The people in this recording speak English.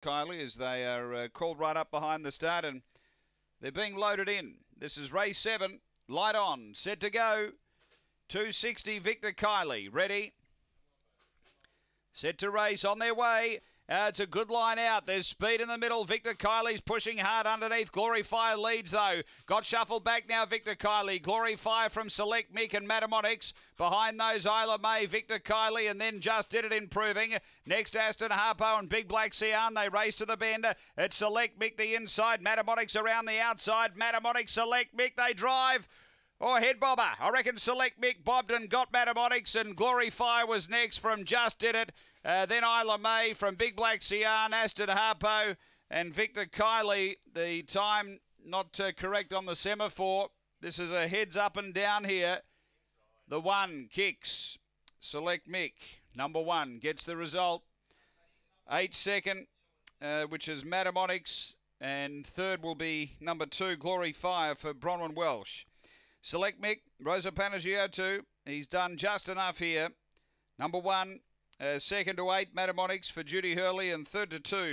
Kylie, as they are uh, called right up behind the start and they're being loaded in. This is race seven. Light on, set to go. 260 Victor Kylie, ready. Set to race on their way. It's a good line out. There's speed in the middle. Victor Kylie's pushing hard underneath. Glory Fire leads though. Got shuffled back now. Victor. Glory Fire from Select Mick and Matamonics. Behind those Isla May, Victor Kylie, and then just did it improving. Next Aston Harpo and Big Black Sian. They race to the bend. It's Select Mick the inside. Matamonics around the outside. Matamonics Select Mick. They drive. Oh, head bobber. I reckon Select Mick Bobden got Matamonics and Glory Fire was next from Just Did It. Uh, then Isla May from Big Black Sian, Aston Harpo, and Victor Kylie. The time not uh, correct on the semaphore. This is a heads up and down here. The one kicks. Select Mick, number one, gets the result. Eight second, uh, which is Matamonics, and third will be number two, Glory Fire for Bronwyn Welsh. Select Mick, Rosa Panagiotou. He's done just enough here. Number one, uh, second to eight, Matamonics for Judy Hurley, and third to two,